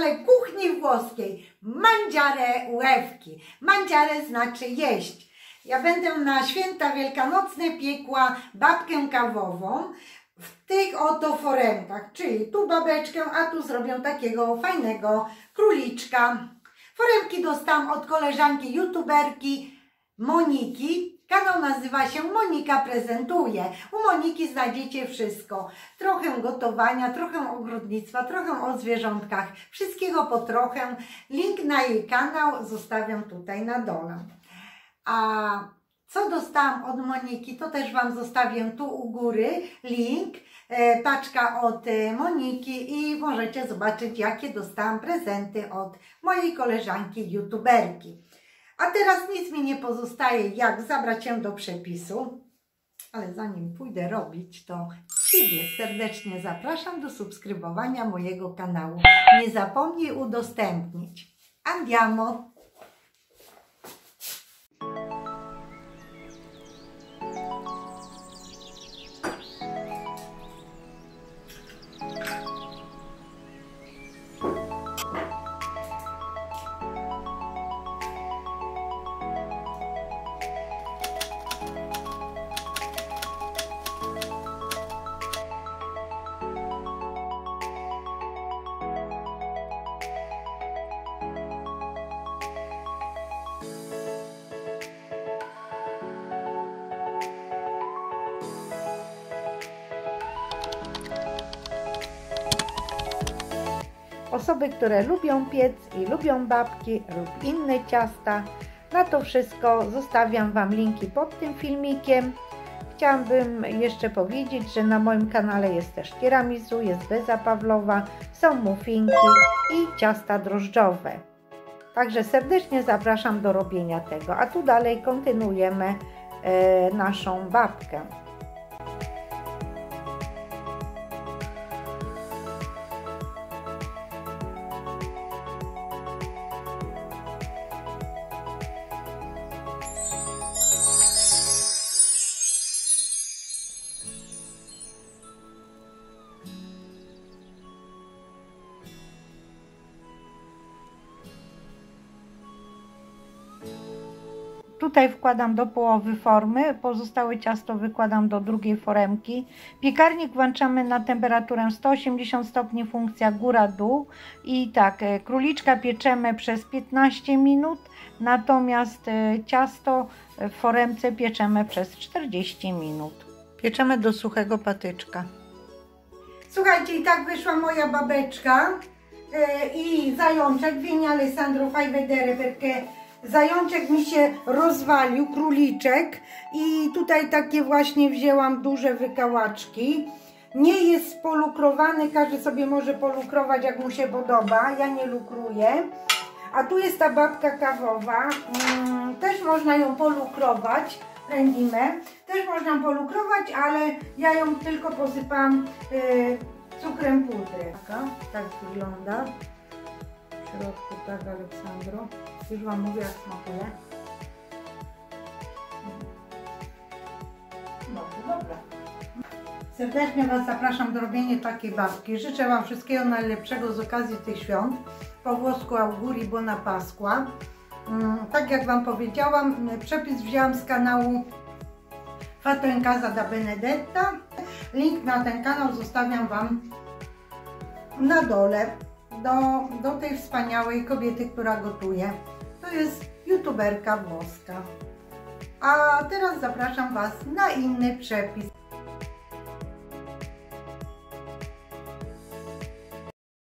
Kanale Kuchni Włoskiej Mandziare Łewki. Mandziare znaczy jeść. Ja będę na święta wielkanocne piekła babkę kawową w tych oto foremkach, czyli tu babeczkę, a tu zrobię takiego fajnego króliczka. Foremki dostałam od koleżanki youtuberki Moniki. Kanał nazywa się Monika Prezentuje. U Moniki znajdziecie wszystko. Trochę gotowania, trochę ogrodnictwa, trochę o zwierzątkach. Wszystkiego po trochę. Link na jej kanał zostawiam tutaj na dole. A co dostałam od Moniki, to też Wam zostawię tu u góry link, e, paczka od e, Moniki i możecie zobaczyć, jakie dostałam prezenty od mojej koleżanki youtuberki. A teraz nic mi nie pozostaje, jak zabrać się do przepisu. Ale zanim pójdę robić, to Ciebie serdecznie zapraszam do subskrybowania mojego kanału. Nie zapomnij udostępnić. Andiamo! Osoby, które lubią piec i lubią babki lub inne ciasta, na to wszystko zostawiam Wam linki pod tym filmikiem. Chciałabym jeszcze powiedzieć, że na moim kanale jest też tiramisu, jest beza pawlowa, są muffinki i ciasta drożdżowe. Także serdecznie zapraszam do robienia tego. A tu dalej kontynuujemy e, naszą babkę. Tutaj wkładam do połowy formy, pozostałe ciasto wykładam do drugiej foremki. Piekarnik włączamy na temperaturę 180 stopni, funkcja góra-dół. I tak, e, króliczka pieczemy przez 15 minut, natomiast e, ciasto w foremce pieczemy przez 40 minut. Pieczemy do suchego patyczka. Słuchajcie, i tak wyszła moja babeczka e, i zajączek. Vieni Alessandro, fai vedere perché Zajączek mi się rozwalił, króliczek i tutaj takie właśnie wzięłam duże wykałaczki. Nie jest polukrowany, każdy sobie może polukrować jak mu się podoba, ja nie lukruję. A tu jest ta babka kawowa, mm, też można ją polukrować, rędzimę, też można polukrować, ale ja ją tylko posypałam y, cukrem pudry. Tak, tak wygląda. Środku tak, Aleksandro. Już Wam mówię, jak smakuje. Dobrze, dobra. Serdecznie Was zapraszam do robienia takiej babki. Życzę Wam wszystkiego najlepszego z okazji tych świąt. Po włosku auguri buona pasqua. Mm, tak jak Wam powiedziałam, przepis wzięłam z kanału Fatto in Casa da Benedetta. Link na ten kanał zostawiam Wam na dole do, do tej wspaniałej kobiety, która gotuje. To jest youtuberka włoska. A teraz zapraszam Was na inny przepis.